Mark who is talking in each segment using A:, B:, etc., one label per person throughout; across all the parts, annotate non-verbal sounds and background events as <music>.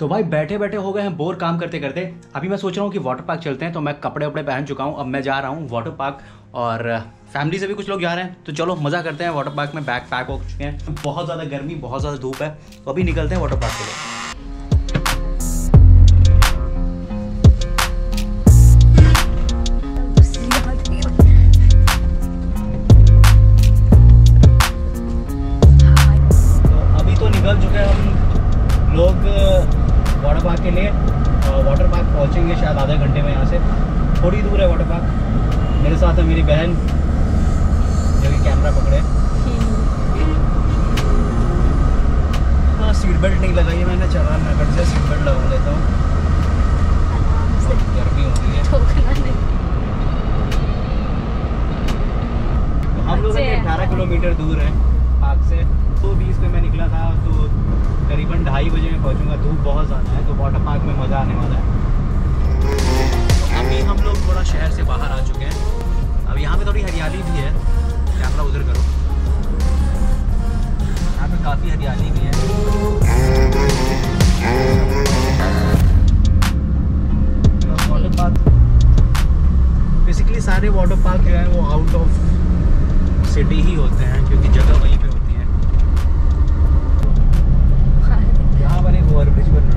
A: तो भाई बैठे बैठे हो गए हैं, बोर काम करते करते। अभी मैं सोच रहा हूँ कि वाटर पार्क चलते हैं तो मैं कपड़े वपड़े पहन चुका हूँ। अब मैं जा रहा हूँ वाटर पार्क और फैमिली से भी कुछ लोग जा रहे हैं। तो चलो, मज़ा करते हैं वाटर पार्क में। बैग पैक हो चुके हैं। बहुत ज़्यादा गर्मी, बहुत ज़्यादा धूप है। तो अभी निकलते हैं वाटर पार्क के लिए। वाटर पार्क के लिए वाटर पार्क पहुँचेंगे शायद आधे घंटे में यहाँ से। थोड़ी दूर है वाटर पार्क। मेरे साथ है मेरी बहन जो कि कैमरा पकड़े। हाँ सीट बेल्ट नहीं लगाई है मैंने चला मैं कट से सीट बेल्ट लगा लेता हूँ। गर्मी हो रही है। हम लोग अठारह किलोमीटर दूर है पार्क से। दो बीस पे मैं निकला था तो करीबन ढाई बजे में पहुंचूँगा, धूप बहुत ज़्यादा है तो वाटर पार्क में मज़ा आने वाला है। अभी हम लोग थोड़ा शहर से बाहर आ चुके हैं। अब यहाँ पे थोड़ी हरियाली भी है, कैमरा उधर करो। यहाँ पे काफ़ी हरियाली भी है। वाटर पार्क बेसिकली सारे वाटर पार्क जो है, वो आउट ऑफ़ सिटी ही होते हैं, क्योंकि जगह वहीं पे होती है यहाँ पर एक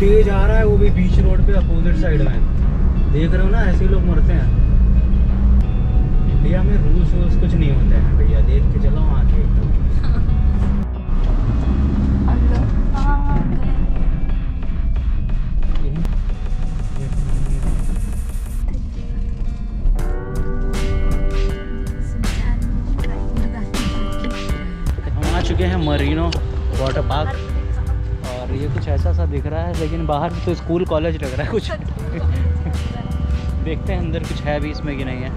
A: तेज आ रहा है वो भी बीच रोड पे अपोजिट साइड में। देख रहे हो ना ऐसे लोग मरते हैं। इंडिया में रूल्स वूल्स कुछ नहीं होते हैं भैया देख के चलो वहाँ के एकदम चुके हैं मरीनो वाटर पार्क। और ये कुछ ऐसा सा दिख रहा है लेकिन बाहर से तो स्कूल कॉलेज लग रहा है कुछ देखते हैं अंदर कुछ है भी इसमें कि नहीं है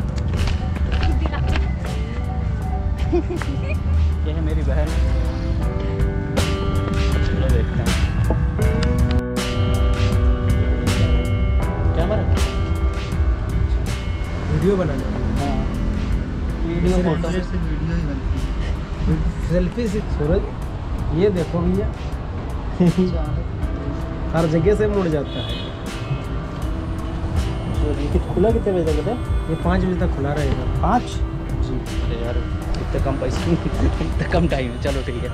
A: ये है मेरी बहन चलो देखते हैं कैमरा
B: वीडियो बनाने
A: हाँ वीडियो फ़ोटो
B: वीडियो ही बनती सेल्फी से सूरज ये देखो भैया <laughs> हर जगह से मुड़ जाता है।
A: खुला कितने बजे तक है?
B: ये पाँच बजे तक खुला रहेगा।
A: पाँच?
B: जी।
A: अरे यार इतना कम पैसे इतना कम टाइम है। चलो ठीक है।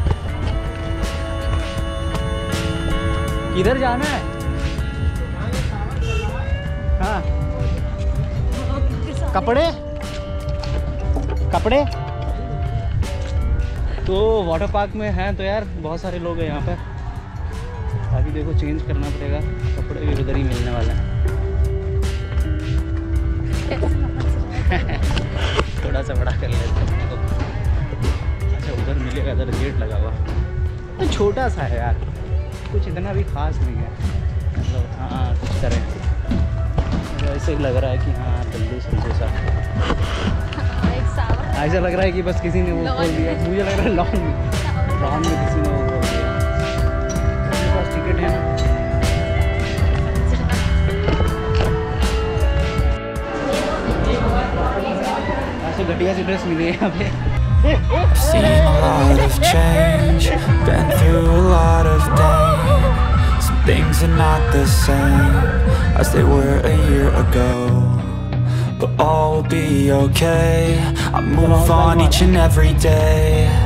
A: किधर जाना है? हाँ। कपड़े? कपड़े? तो वाटर पार्क में हैं तो यार बहुत सारे लोग हैं यहाँ पर। अभी देखो चेंज करना पड़ेगा कपड़े भी उधर ही मिलने वाले हैं। <laughs> थोड़ा सा बड़ा कर लेते हैं तो अच्छा उधर मिलेगा इधर गेट लगा हुआ। तो छोटा सा है यार कुछ इतना भी खास नहीं है। मतलब हाँ कुछ करें। मुझे ऐसे ही लग रहा है कि हाँ जल्दी से सा ऐसा लग रहा है कि बस किसी ने वो खोल दिया। मुझे लग रहा है लॉन में लॉन में किसी ने वो खोल दिया मेरे पास टिकट है ना ऐसे घटिया सी ड्रेस मिली है यहाँ पे
C: Seen a lot of change, been through a lot of pain. Some things are not the same as they were a year ago. But all will be okay. I move on each and every day.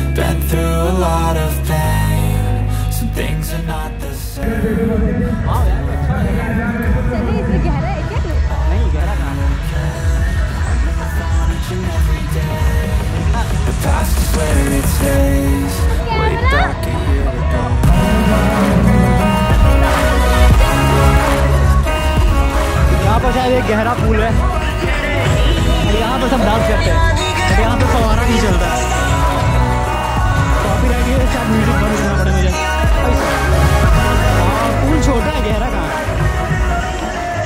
C: been through a lot of pain. Some things are not the same.
D: चलिए इसमें गहरा है क्या
A: नहीं गहरा कहाँ है
C: Each and every day. The past is where it stays. Way back a year ago.
A: यहाँ पर शायद एक गहरा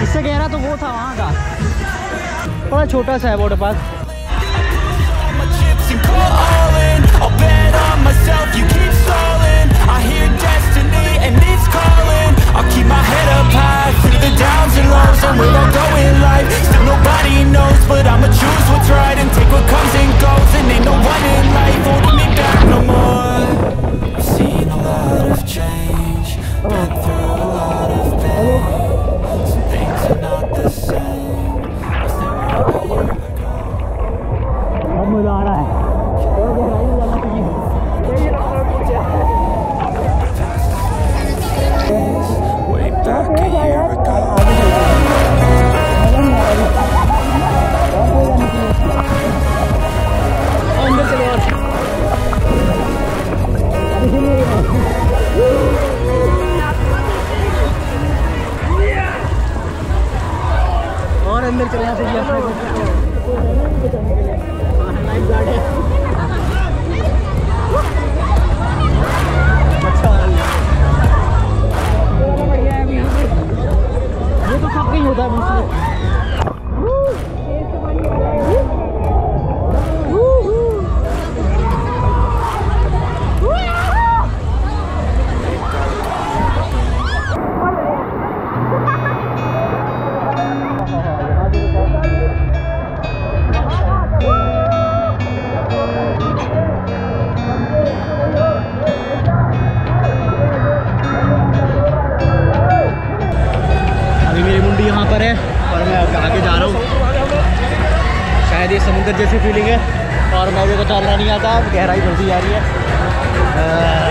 A: इससे गहरा तो वो था वहाँ का। बड़ा छोटा सा है वाटर पार्क
C: my
A: और अंदर चले यहाँ से अच्छा। ये तो सब कहीं होता है फीलिंग है और मैं को तैरना नहीं आता गहराई बढ़ती जा रही है।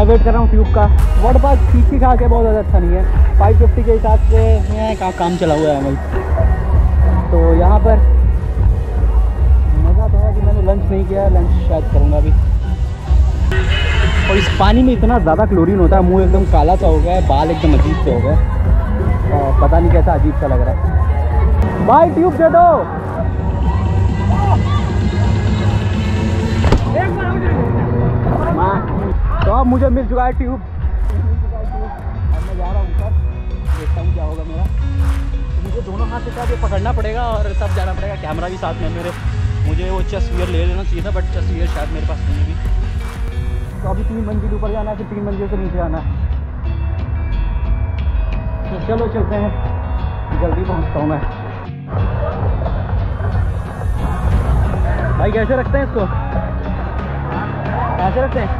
A: मैं वेट कर रहा हूँ ट्यूब का। वाटर पार्क ठीक ठीक ठाक है बहुत ज़्यादा अच्छा नहीं है। फाइव फिफ्टी के हिसाब से है, का, काम चला हुआ है भाई तो यहाँ पर मज़ा तो है कि मैंने लंच नहीं किया। लंच शायद करूँगा अभी। और इस पानी में इतना ज़्यादा क्लोरीन होता है मुँह एकदम काला सा हो गया है बाल एकदम अजीब से हो गए। पता नहीं कैसा अजीब सा लग रहा है। भाई ट्यूब दे दो तो अब मुझे मिल चुका है ट्यूब। मैं जा रहा हूँ ऊपर देखता हूँ क्या होगा मेरा। तो मुझे दोनों हाथ से क्या पकड़ना पड़ेगा और तब जाना पड़ेगा। कैमरा भी साथ में मेरे। मुझे वो चेस्ट वियर ले लेना चाहिए था बट चेस्ट वियर शायद मेरे पास नहीं भी तो अभी तीन मंजिल ऊपर जाना है फिर तीन मंजिल से नीचे आना है। तो चलो चलते हैं। जल्दी पहुँचता हूँ मैं। भाई कैसे रखते हैं इसको? कैसे रखते हैं?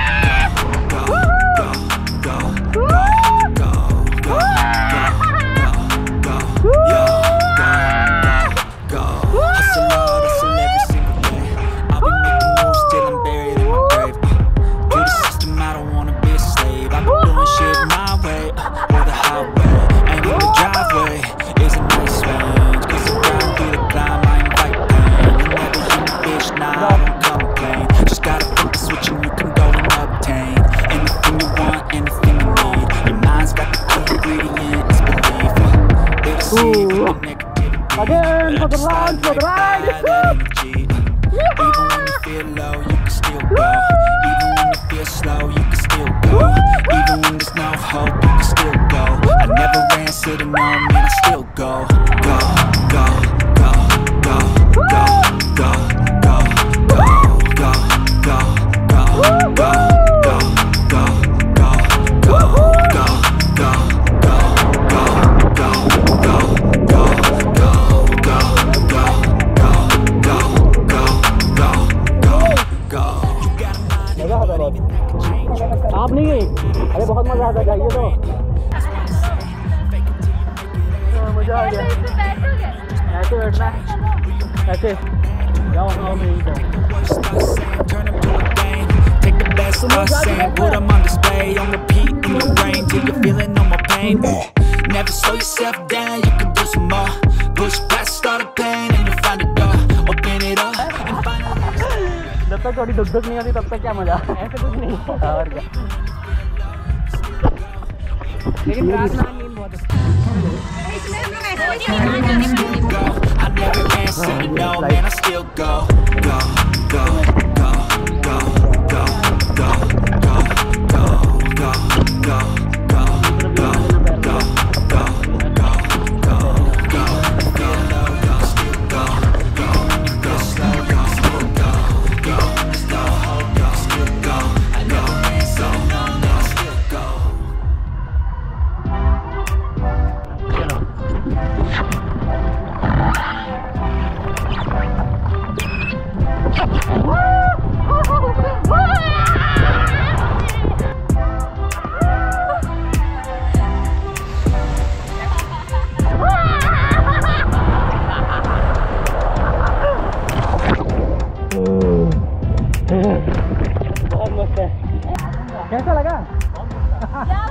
C: slow you
A: आप नहीं गई अरे बहुत मज़ा आता जाइए तो मज़ा आ गया ऐसे बैठना है ऐसे जाओ आओ मैं यहीं
C: Never slow yourself down, you can do some more. Push past,
A: start तक थोड़ी दुख दुख नहीं होती तब तक क्या मज़ा? ऐसे कुछ नहीं। होता और क्या। लेकिन नींद बहुत
C: अच्छी still go.
A: Yeah.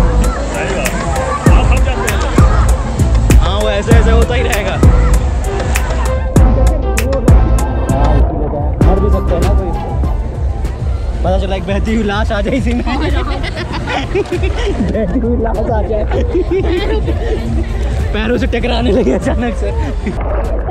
A: दैट हुई लाश आ जाए इसी में दैट हुई लाश आ जाए पैरों से टकराने लगे अचानक से।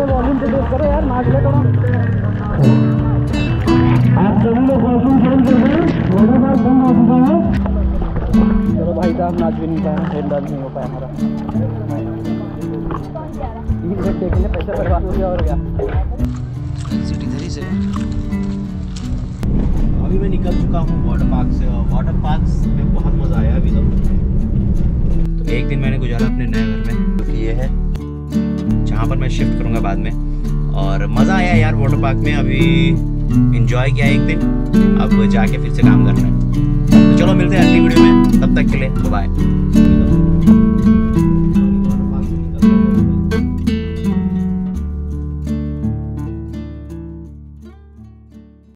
A: अरे वॉल्यूम तेज करो यार नाच ले थोड़ा चलो भाई साहब नाच भी नहीं पाए रेन डांस नहीं हो पाया हमारा। तीन मिनट देखेंगे पैसा बर्बाद हो गया और क्या। से। अभी मैं निकल चुका हूँ वाटर पार्क से और वाटर पार्क में बहुत मज़ा आया अभी तो। तो एक दिन मैंने गुजारा अपने नए घर में। जो कि ये है। जहाँ पर मैं शिफ्ट करूँगा बाद में। और मज़ा आया यार वाटर पार्क में, अभी इंजॉय किया एक दिन। अब जाके फिर से काम करना है। तो चलो मिलते हैं अगली वीडियो में, तब तक के लिए बाय